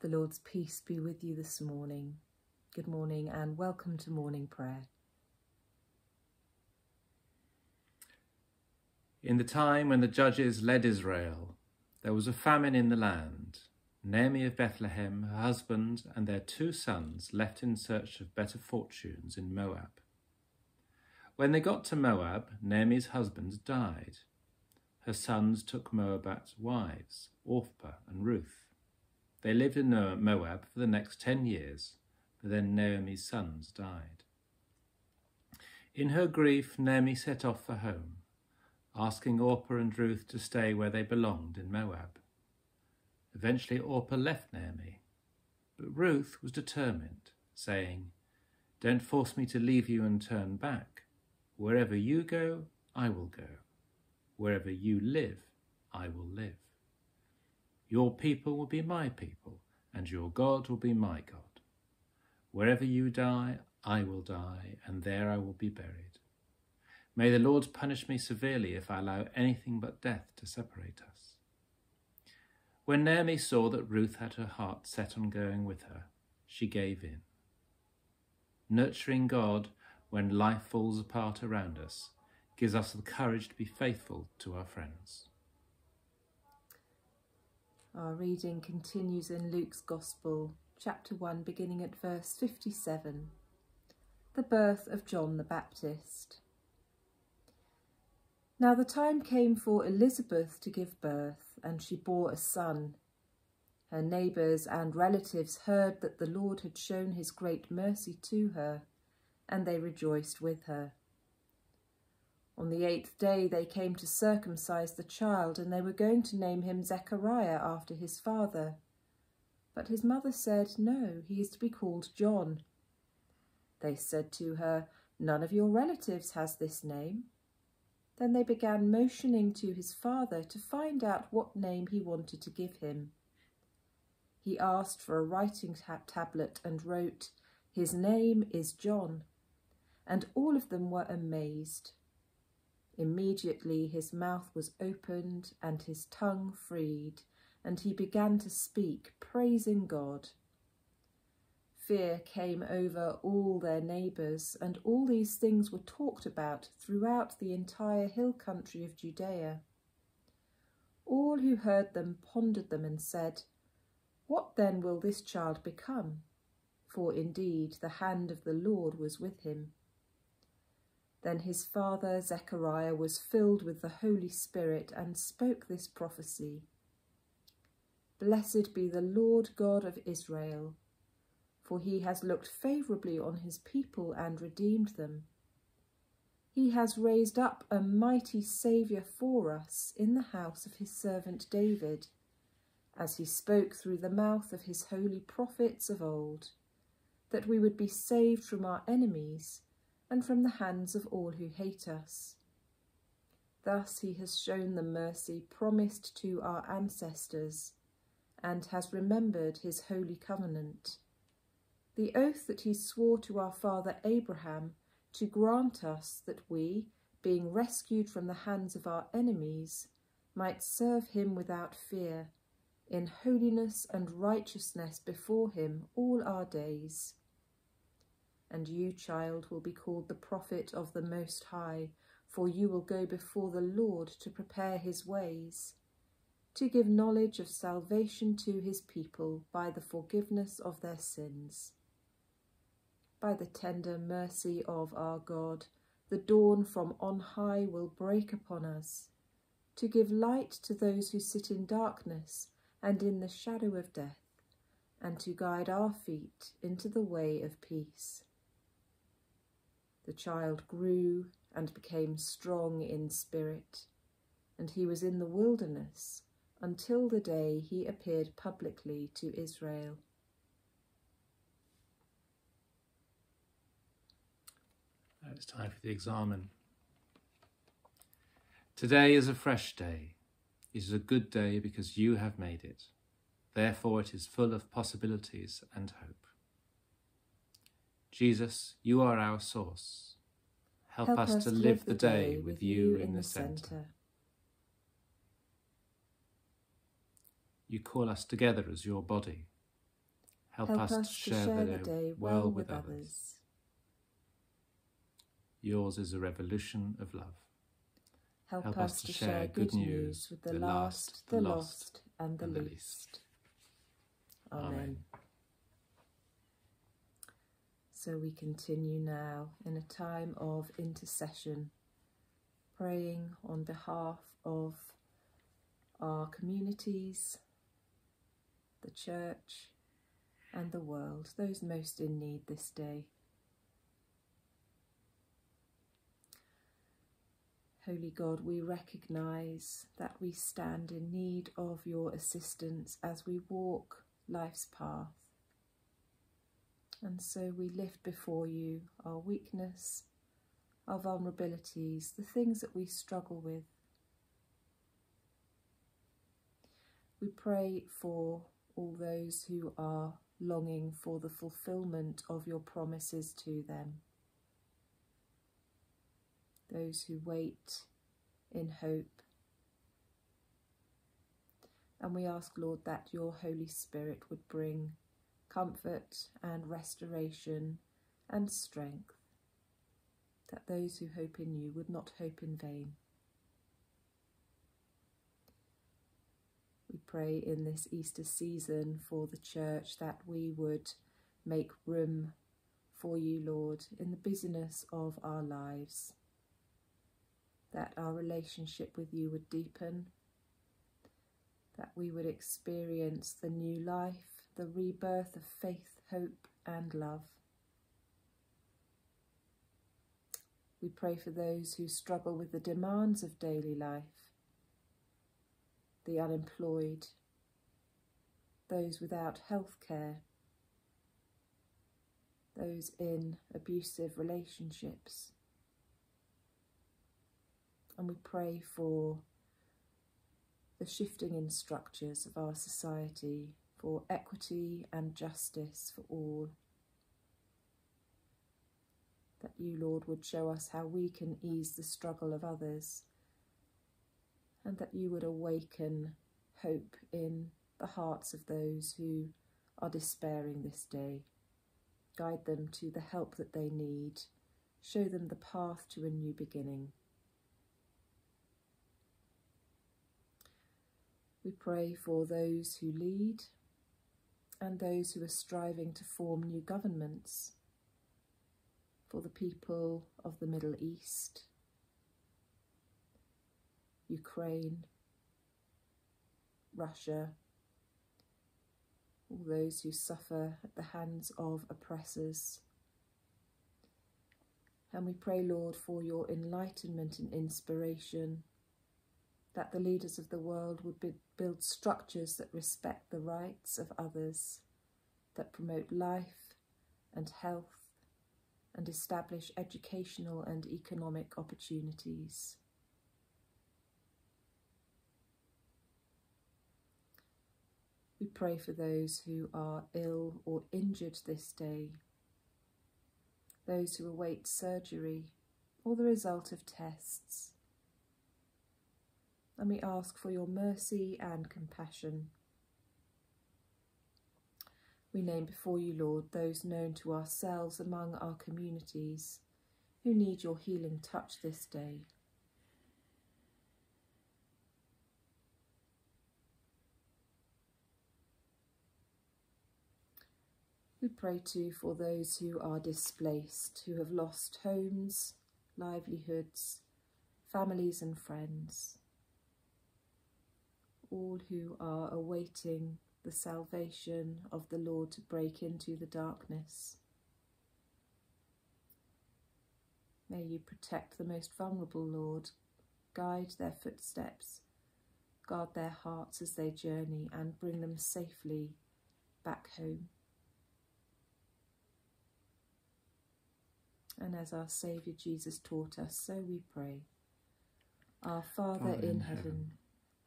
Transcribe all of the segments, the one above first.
The Lord's peace be with you this morning. Good morning and welcome to morning prayer. In the time when the judges led Israel, there was a famine in the land. Naomi of Bethlehem, her husband, and their two sons left in search of better fortunes in Moab. When they got to Moab, Naomi's husband died. Her sons took Moabite wives, Orpah and Ruth. They lived in Moab for the next ten years, but then Naomi's sons died. In her grief, Naomi set off for home, asking Orpah and Ruth to stay where they belonged in Moab. Eventually, Orpah left Naomi, but Ruth was determined, saying, Don't force me to leave you and turn back. Wherever you go, I will go. Wherever you live, I will live. Your people will be my people, and your God will be my God. Wherever you die, I will die, and there I will be buried. May the Lord punish me severely if I allow anything but death to separate us. When Naomi saw that Ruth had her heart set on going with her, she gave in. Nurturing God when life falls apart around us gives us the courage to be faithful to our friends. Our reading continues in Luke's Gospel, chapter 1, beginning at verse 57. The birth of John the Baptist. Now the time came for Elizabeth to give birth, and she bore a son. Her neighbours and relatives heard that the Lord had shown his great mercy to her, and they rejoiced with her. On the eighth day they came to circumcise the child, and they were going to name him Zechariah after his father. But his mother said, No, he is to be called John. They said to her, None of your relatives has this name. Then they began motioning to his father to find out what name he wanted to give him. He asked for a writing tab tablet and wrote, His name is John. And all of them were amazed. Immediately his mouth was opened and his tongue freed, and he began to speak, praising God. Fear came over all their neighbours, and all these things were talked about throughout the entire hill country of Judea. All who heard them pondered them and said, What then will this child become? For indeed the hand of the Lord was with him. Then his father Zechariah was filled with the Holy Spirit and spoke this prophecy Blessed be the Lord God of Israel, for he has looked favourably on his people and redeemed them. He has raised up a mighty Saviour for us in the house of his servant David, as he spoke through the mouth of his holy prophets of old, that we would be saved from our enemies and from the hands of all who hate us. Thus he has shown the mercy promised to our ancestors and has remembered his holy covenant. The oath that he swore to our father Abraham to grant us that we, being rescued from the hands of our enemies, might serve him without fear, in holiness and righteousness before him all our days and you, child, will be called the prophet of the Most High, for you will go before the Lord to prepare his ways, to give knowledge of salvation to his people by the forgiveness of their sins. By the tender mercy of our God, the dawn from on high will break upon us, to give light to those who sit in darkness and in the shadow of death, and to guide our feet into the way of peace. The child grew and became strong in spirit, and he was in the wilderness until the day he appeared publicly to Israel. It's time for the examen. Today is a fresh day. It is a good day because you have made it. Therefore, it is full of possibilities and hope. Jesus, you are our source. Help, Help us, us, to live the day with you in the centre. You call us together as your body. Help, us, to share, the, day well with others. Yours is a revolution of love. Help, Help us, us to share good news with the, the last, the lost, and the, and least. least. Amen. Amen. So we continue now in a time of intercession, praying on behalf of our communities, the church, and the world, those most in need this day. Holy God, we recognise that we stand in need of your assistance as we walk life's path. And so we lift before you our weakness, our vulnerabilities, the things that we struggle with. We pray for all those who are longing for the fulfillment of your promises to them. Those who wait in hope. And we ask, Lord, that your Holy Spirit would bring comfort and restoration and strength, that those who hope in you would not hope in vain. We pray in this Easter season for the church that we would make room for you, Lord, in the busyness of our lives, that our relationship with you would deepen, that we would experience the new life, the rebirth of faith, hope, and love. We pray for those who struggle with the demands of daily life the unemployed, those without health care, those in abusive relationships. And we pray for the shifting in structures of our society, for equity and justice for all. That you, Lord, would show us how we can ease the struggle of others and that you would awaken hope in the hearts of those who are despairing this day. Guide them to the help that they need. Show them the path to a new beginning. We pray for those who lead and those who are striving to form new governments, for the people of the Middle East, Ukraine, Russia, all those who suffer at the hands of oppressors. And we pray, Lord, for your enlightenment and inspiration, that the leaders of the world would build structures that respect the rights of others, that promote life and health, and establish educational and economic opportunities. We pray for those who are ill or injured this day, those who await surgery or the result of tests. And we ask for your mercy and compassion. We name before you, Lord, those known to ourselves among our communities who need your healing touch this day. We pray too for those who are displaced, who have lost homes, livelihoods, families and friends, all who are awaiting the salvation of the Lord to break into the darkness. May you protect the most vulnerable, Lord, guide their footsteps, guard their hearts as they journey, and bring them safely back home. and as our Saviour Jesus taught us, so we pray. Our Father, Father in, heaven, heaven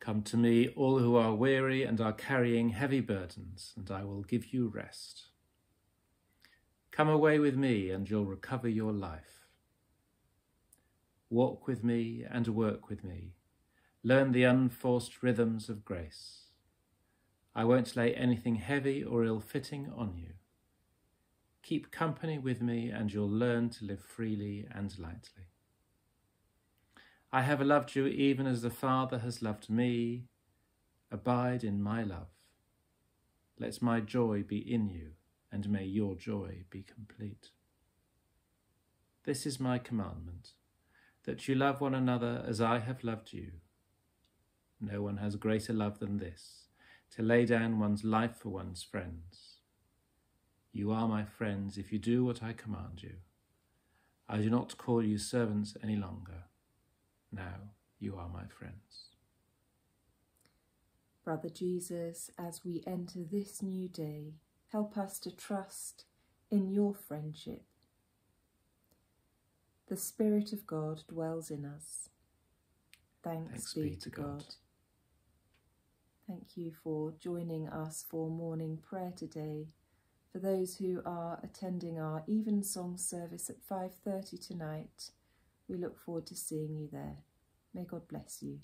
Come to me, all who are weary and are carrying heavy burdens, and I will give you rest. Come away with me, and you'll recover your life. Walk with me and work with me. Learn the unforced rhythms of grace. I won't lay anything heavy or ill fitting on you. Keep company with me, and you'll learn to live freely and lightly. I have loved you even as the Father has loved me. Abide in my love. Let my joy be in you, and may your joy be complete. This is my commandment, that you love one another as I have loved you. No one has greater love than this, to lay down one's life for one's friends. You are my friends if you do what I command you. I do not call you servants any longer. Now you are my friends. Brother Jesus, as we enter this new day, help us to trust in your friendship. The Spirit of God dwells in us. Thanks, Thanks be, be, to God. God. Thank you for joining us for morning prayer today. For those who are attending our evensong service at 5:30 tonight, we look forward to seeing you there. May God bless you.